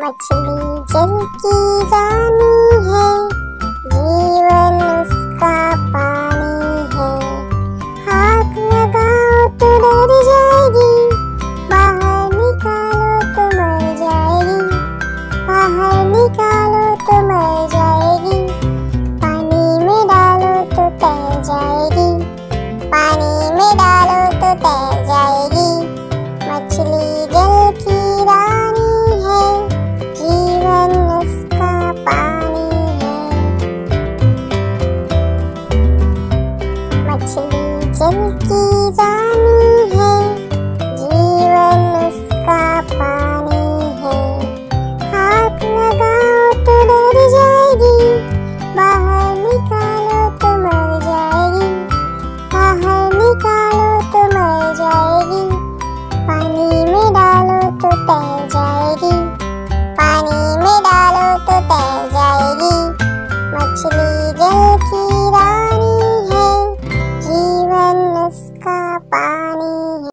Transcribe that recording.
मछली जल की chân chân kỳ vang